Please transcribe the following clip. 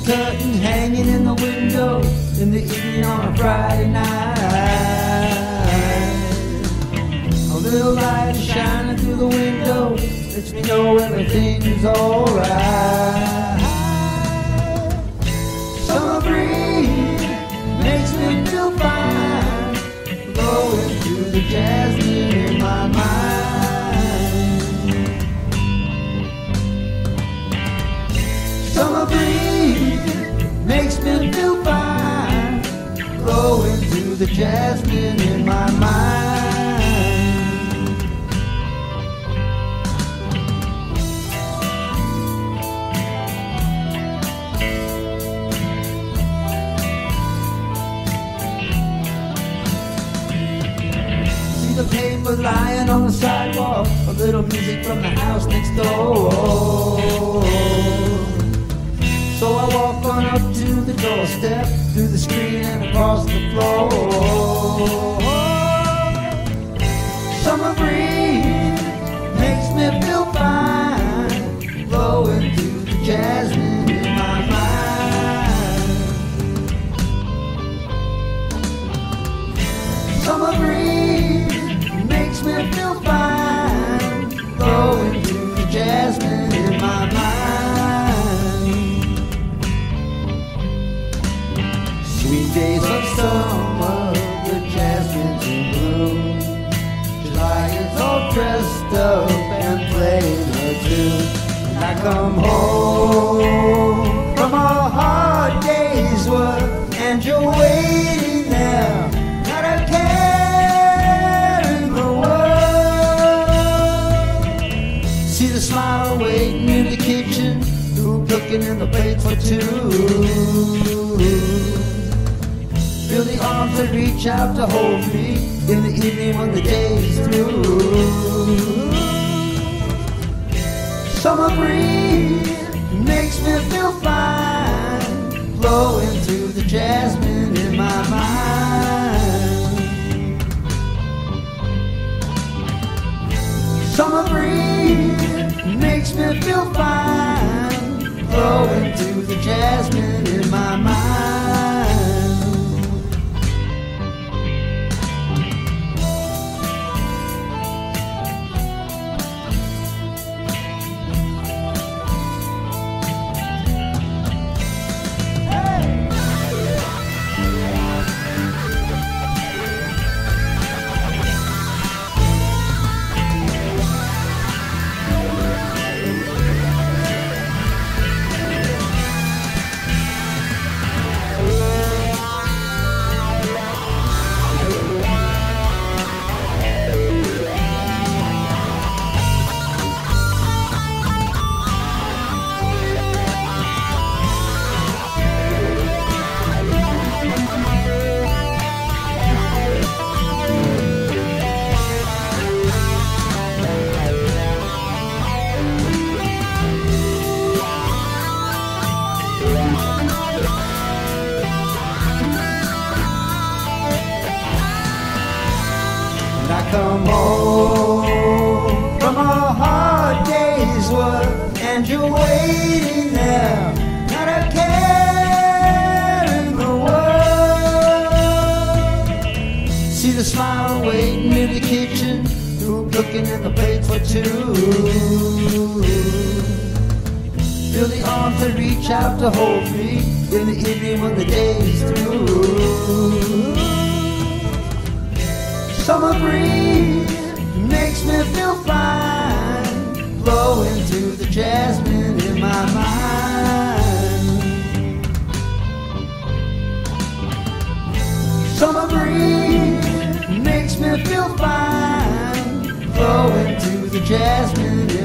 the curtain hanging in the window in the evening on a Friday night. A little light is shining through the window, lets me know everything's alright. Summer breeze makes me feel fine, blowing through the jasmine in my mind. Summer breeze me feel fine, blowing through the jasmine in my mind. See the paper lying on the sidewalk, a little music from the house next door. Summer breeze makes me feel fine, blowing through the jasmine dressed up and playing her tune. I come home from a hard day's work, and you're waiting there, not a care in the world. See the smile waiting in the kitchen, who cooking in the plates for two. Feel the arms that reach out to hold me in the evening when the day is through. Summer breeze makes me feel fine, blowing through the jasmine in my mind. Summer breeze makes me feel fine, blowing through the jasmine come home from a hard day's work, and you're waiting there, not a care in the world. See the smile waiting in the kitchen, who cooking in the plates for two. Feel the arms that reach out to hold me in the evening when the day's through. Summer breeze makes me feel fine, blowing through the jasmine in my mind. Summer breeze makes me feel fine, blowing through the jasmine in